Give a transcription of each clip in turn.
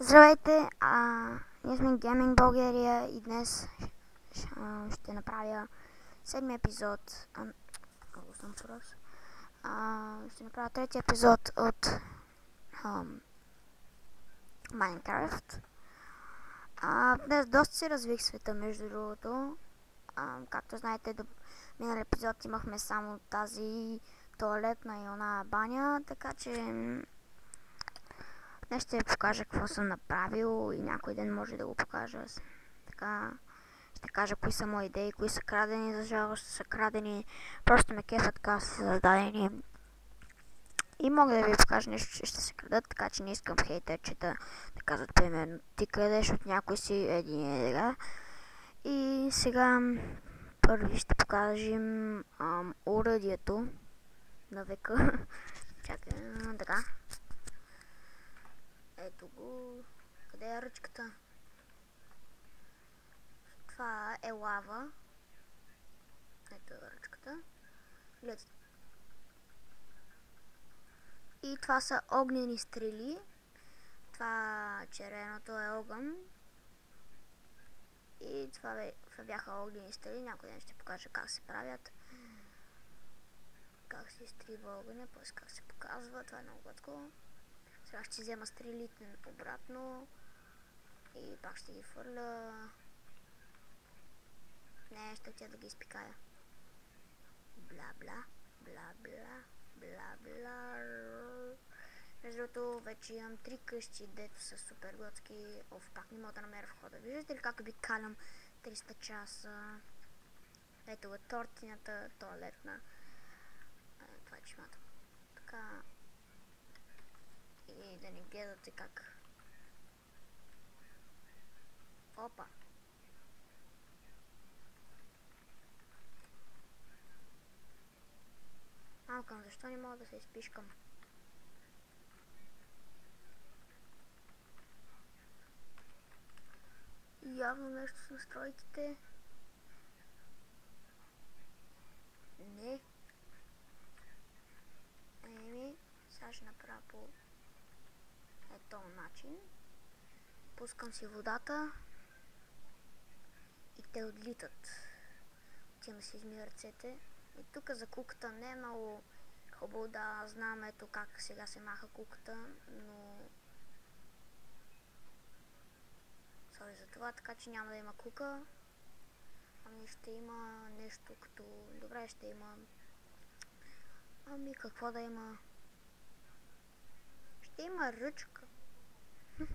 Здравейте, а, ние сме Gaming България и днес а, ще направя седми епизод. А. А, ще направя трети епизод от ам, Minecraft. А, днес доста се развих света, между другото. А, както знаете, до минали епизод имахме само тази туалетна и она баня, така че Днес ще ви покажа какво съм направил и някой ден може да го покажа. Така, ще кажа кои са мои идеи, кои са крадени, за жалост са крадени. Просто ме кефат така са създадени. И мога да ви покажа нещо, че ще се крадат, така че не искам хейтерчета да казват примерно ти крадеш от някой си един е И сега първи ще покажем ам, уръдието на века. Чакай, така. Ето го. Къде е ръчката? Това е лава. Ето е ръчката. Гледайте. И това са огнени стрели. Това череното е огън. И това, бяха огнени стрели. Някой ден ще покажа как се правят. Как се изтрива огъня, после как се показва. Това е много гладко. Сега ще взема стрелите обратно и пак ще ги фърля. Не, ще отида да ги изпикая. Бла бла, бла бла, бла бла. Между другото, вече имам три къщи, дето са супер готски. Оф, пак не мога да намеря входа. Виждате ли как обикалям 300 часа? Ето го, тортината, туалетна. Това е чимата. Така, и да не гледате как. Опа! Малкам, защо не мога да се изпишкам? Явно нещо с настройките. Не. Еми, сега ще направя по е този начин. Пускам си водата и те отлитат. Отивам си измия ръцете. И тук за куката не е много хубаво да знам ето как сега се маха куката, но... Сори за това, така че няма да има кука. Ами ще има нещо като... Добре, ще има... Ами какво да има? Ще има ръчка.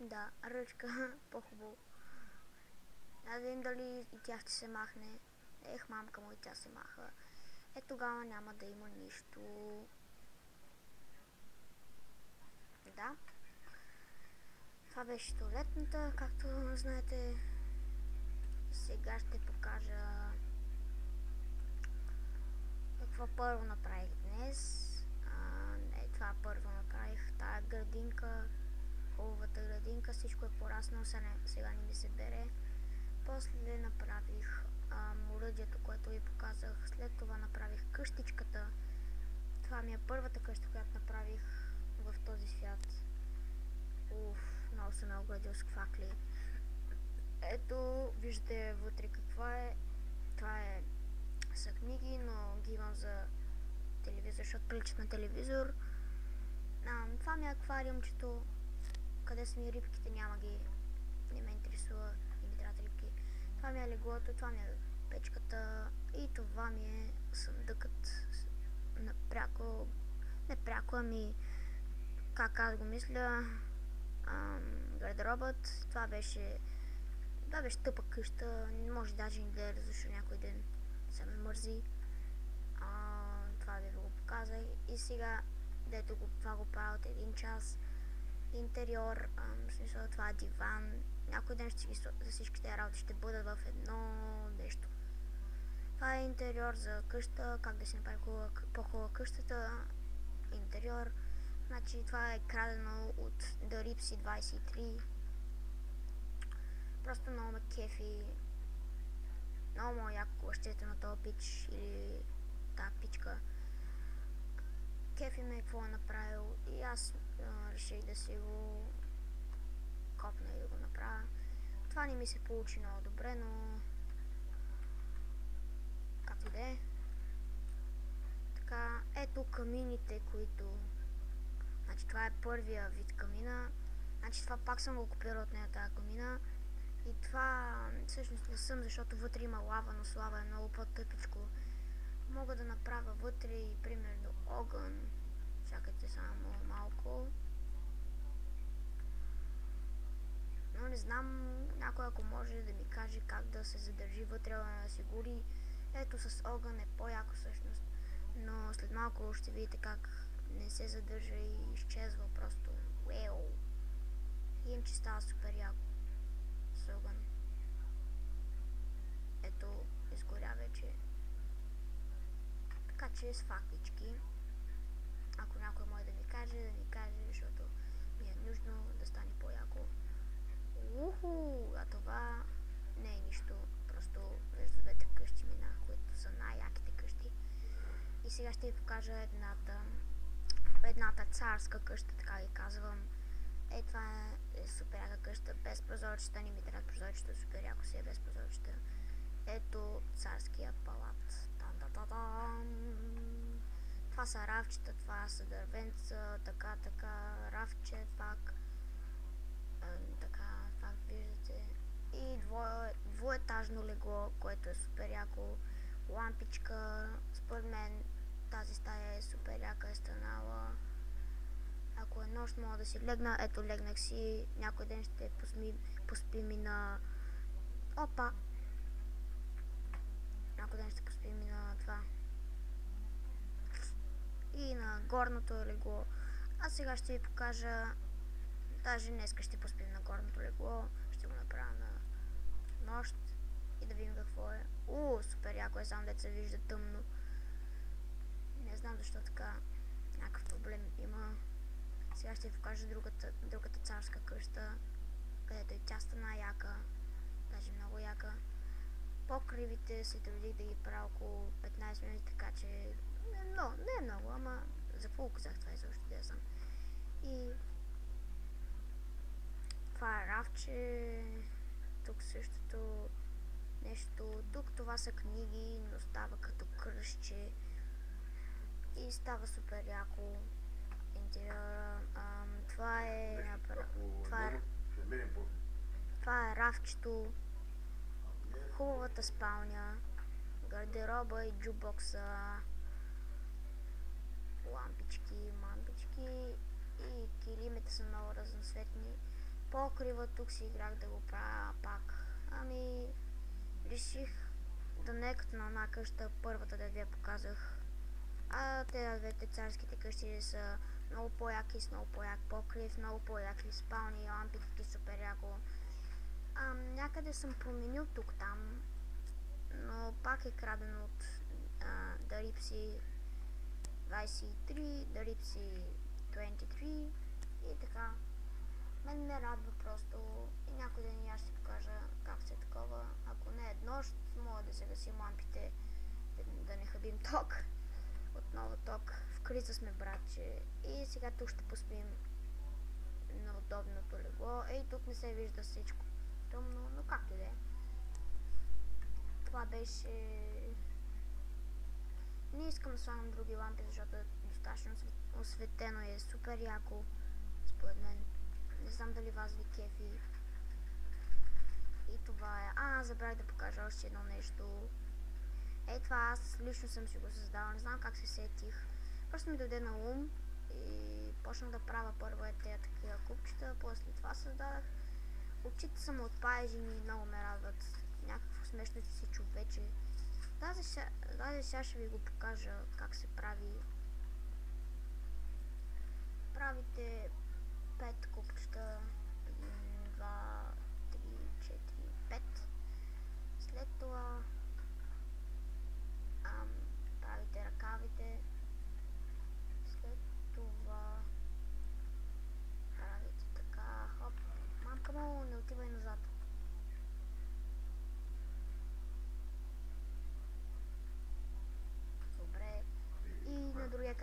да, ръчка по-хубаво. Да видим дали и тя ще се махне. Ех, мамка му и тя се маха. Е, тогава няма да има нищо. Да. Това беше туалетната, както знаете. Сега ще покажа какво първо направих днес. Е, това първо направих тая градинка, хубавата градинка, всичко е пораснало, сега не ми се бере. После направих оръдието, което ви показах. След това направих къщичката. Това ми е първата къща, която направих в този свят. Уф, много съм ме оградил с квакли. Ето, виждате вътре каква е. Това е са книги, но ги имам за телевизор, защото приличат на телевизор. А, това ми е аквариумчето, къде са ми рибките, няма ги, не ме интересува, не ми рибки. Това ми е леглото, това ми е печката и това ми е съндъкът напряко, не пряко, ами как аз го мисля, ам, гардеробът, това беше, това беше тъпа къща, може даже и да разрушил някой ден се ме мързи. А, това ви го показах. И сега, дето го, това го правя от един час. Интериор, ам, в смисъл това е диван. Някой ден ще за всичките работи ще бъдат в едно нещо. Това е интериор за къща, как да си направи по-хубава къщата. Интериор. Значи това е крадено от The Ripsy 23. Просто много ме кефи много му яко лъщето на този или тази пичка. Кеф кефи ме какво е направил и аз а, реших да си го копна и да го направя. Това не ми се получи много добре, но както да е. Така, ето камините, които... Значи това е първия вид камина. Значи това пак съм го копирал от нея тази камина. И това всъщност не съм, защото вътре има лава, но с лава е много по-тъпичко. Мога да направя вътре и примерно огън. Чакайте само малко. Но не знам, някой ако може да ми каже как да се задържи вътре, да се гори. Ето с огън е по-яко всъщност. Но след малко ще видите как не се задържа и изчезва просто. Уеу! Иначе става супер яко с огън. Ето, изгоря вече. Така че с фактички, ако някой може да ми каже, да ми каже, защото ми е нужно да стане по-яко. Уху! А това не е нищо. Просто между двете къщи минах, които са най-яките къщи. И сега ще ви покажа едната, едната царска къща, така ги казвам. Е, това е, е супер яка къща, без прозорчета, не ми трябва прозорчета, супер яко си е без прозорчета. Ето царския палат. Тан -та -та -тан. Това са равчета, това са дървенца, така, така, равче пак. Така, пак виждате. И двое, двуетажно легло, което е супер яко. Лампичка, според мен тази стая е супер яка, е станала. Ако е нощ, мога да си легна. Ето, легнах си. Някой ден ще поспи, поспи ми на... Опа! Някой ден ще поспи ми на това. И на горното легло. А сега ще ви покажа... Даже днеска ще поспим на горното легло. Ще го направя на нощ. И да видим какво е. У, супер яко е, само деца вижда тъмно. Не знам защо така. Някакъв проблем има. Сега ще ви покажа другата, другата царска къща, където и тя стана яка, даже много яка. Покривите се трудих да ги правя 15 минути, така че не, много, не е много, ама за какво казах това изобщо да съм. И това е равче, тук същото нещо, тук това са книги, но става като кръщче и става супер яко интериора. това е... Това е, това е равчето, хубавата спалня, гардероба и джубокса, лампички, мампички и килимите са много разноцветни. Покрива тук си играх да го правя пак. Ами, реших да не е като на една къща, първата да ви я показах. А те двете царските къщи са много по-яки, с много по-як покрив, много по-яки спални, лампички, супер яко. А, някъде съм променил тук-там, но пак е крадено от Дарипси 23, Дарипси 23 и така. Мен ме радва просто и някой ден аз ще покажа как се е такова. Ако не е нощ, мога да се гасим лампите, да, не хабим ток. Отново ток. В криза сме, братче. И сега тук ще поспим на удобното легло. Ей, тук не се вижда всичко тъмно, но както да е. Това беше... Не искам да слагам други лампи, защото е достатъчно осветено и е супер яко, според мен. Не знам дали вас ви кефи. И това е... А, забравих да покажа още едно нещо. Е, това аз лично съм си го създала. Не знам как се сетих. Просто ми дойде на ум и почнах да правя първо е тези такива купчета. После това създадах. Очите са му отпаяжени и много ме радват. Някакво смешно си човече. Даже сега, даже сега ще ви го покажа как се прави. Правите 5 купчета. 1, 2, 3, 4, 5. След това ам, правите ръкавите. След това правите така, хоп. Мамка му, не отивай назад. Добре. И на други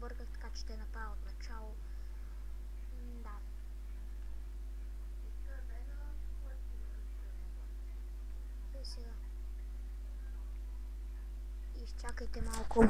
обърках, така че ще направя от начало. Да. И сега. Изчакайте малко.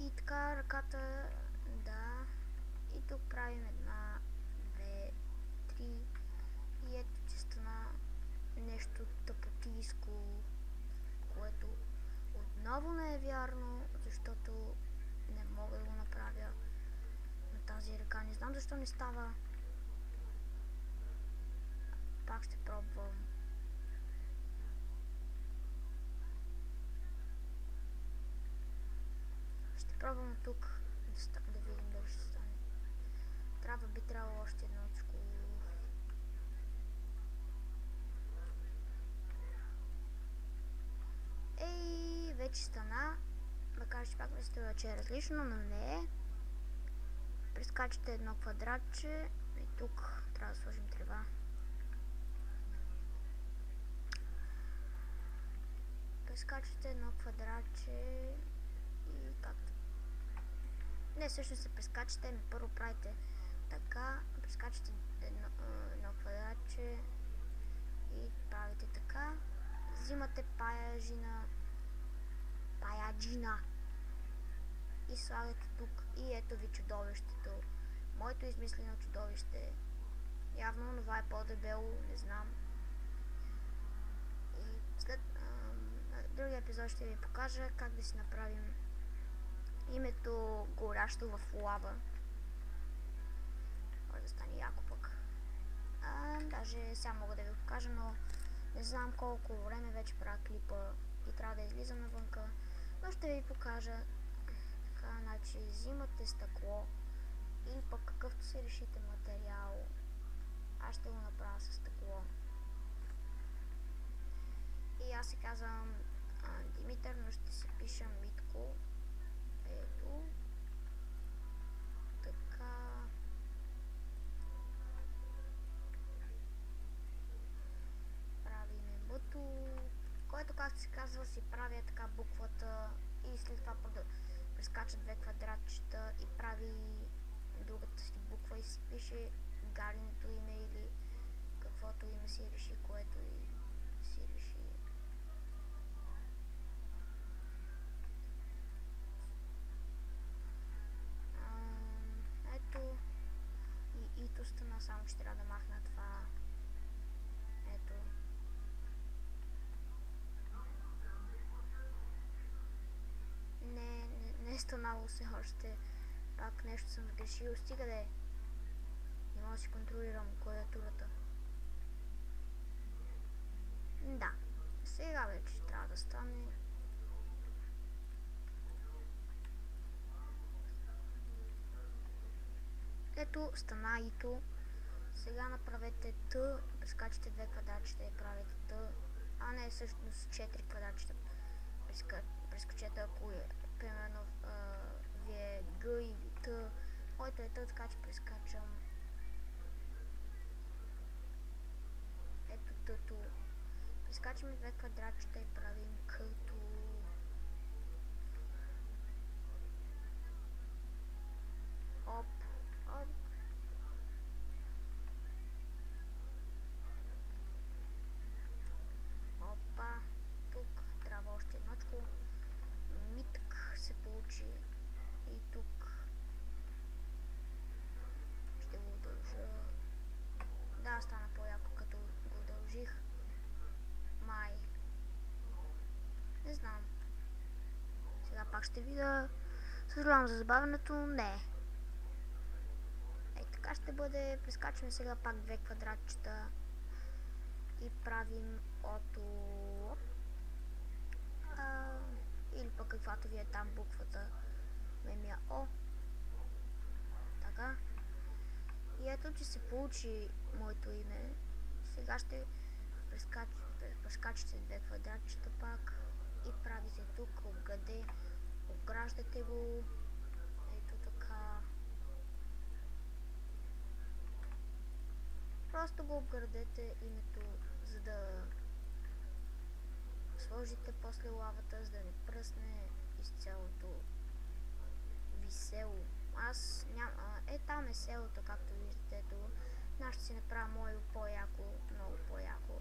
И така ръката, да. И тук правим една, две, три. И ето, че стана нещо тъпотийско, което отново не е вярно, защото не мога да го направя на тази ръка. Не става. Пак ще пробвам. Ще пробвам тук да, да видим дали ще стане. Трябва би трябвало още едно очко. Ей, вече стана. Макар че пак мисля, че е различно, но не е. Прескачате едно квадратче и тук трябва да сложим трева. Прескачате едно квадратче и както. Не, всъщност се прескачате, ми първо правите така, прескачате едно, едно квадратче и правите така. Взимате паяжина, паяджина и слагате тук. И ето ви чудовището. Моето измислено чудовище. Явно това е по-дебело, не знам. И след на другия епизод ще ви покажа как да си направим името горящо в лава. Може да стане яко пък. А, даже сега мога да ви покажа, но не знам колко време вече правя клипа и трябва да излизам навънка. Но ще ви покажа. Така, значи взимате стъкло или пък какъвто си решите материал. Аз ще го направя с стъкло. И аз се казвам а, Димитър, но ще се пиша Митко. Прескача две квадратчета и прави другата си буква и си пише гареното име или каквото име си реши, което и си реши. Ам, ето и ито стана, само ще трябва да махна това. Ето. Не, не, не е станало все още. Пак нещо съм сгрешил. Стига да е. Не мога да си контролирам клавиатурата. Да. Сега вече трябва да стане. Ето, стана ито. Сега направете Т, прескачате две квадратчета и правите Т, а не всъщност 4 квадратчета. Преска, прескачете, ако е, примерно, ви е Г или Т. Моето е Т, така че прескачам. Ето Т-то. Прескачаме две квадратчета и правим. Оп, оп. Опа, тук трябва още едночко. Митък се получи. И тук ще го удължа. Да, стана по-яко като го удължих. Май. Не знам. Сега пак ще видя. Съжалявам за забавянето. Не. Ей така. ще бъде. Прескачаме сега пак две квадратчета и правим ото а, или пък каквато ви е там буквата мемия О. Така. И ето, че се получи моето име. Сега ще прескач, прескачате две квадратчета пак и правите тук обгаде, обграждате го, ето така. Просто го обградете името, за да сложите после лавата, за да не пръсне из цялото ви село. Аз няма... Е, там е селото, както виждате. Ето. Аз ще си направя мое по-яко, много по-яко.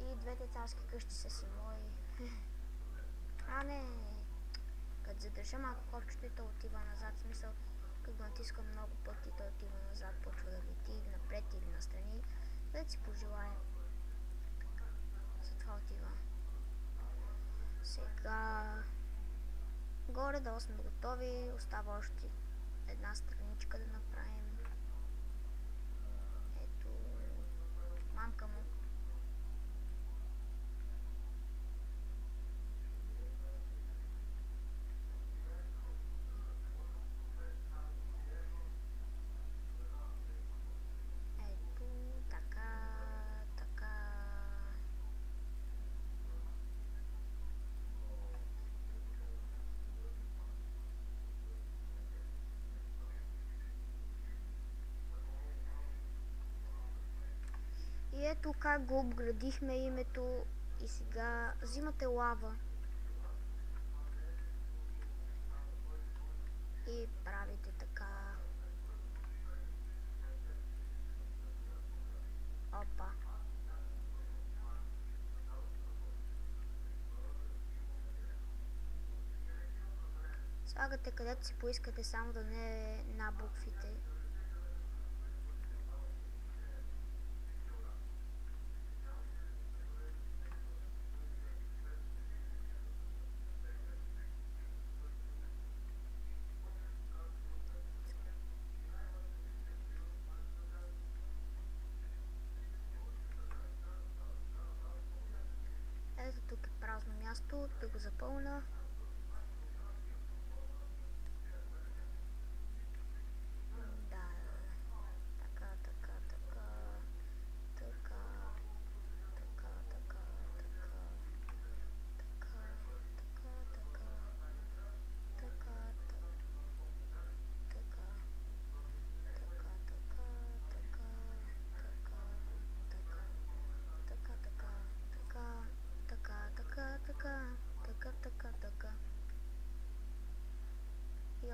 И двете царски къщи са си мои. А, не, Като задържа малко копчето и то отива назад, в смисъл, като го натискам много пъти, то отива назад, почва да лети или напред или настрани, да си пожелая. Затова отива. Сега горе-долу сме готови, остава още една страничка да направим. Ето, мамка му. Ето, така, така. И ето как го обградихме името и сега взимате лава и правите така. Опа. Слагате където си поискате, само да не е на буквите. kdo bo zapolnil.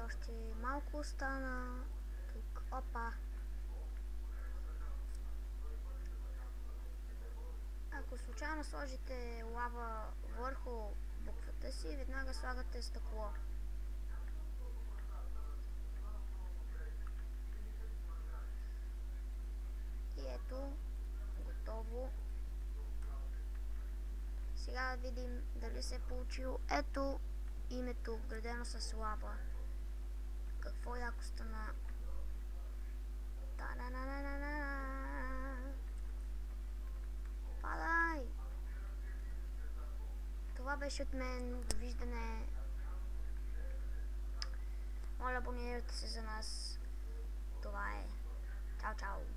Още малко остана тук. Опа! Ако случайно сложите лава върху буквата си, веднага слагате стъкло. И ето, готово. Сега да видим дали се е получило. Ето името, обградено с лава. Какво яко стана. Та-на-на-на-на-на. Падай! Това беше от мен. Довиждане. Моля, абонирайте се за нас. Това е. Чао, чао.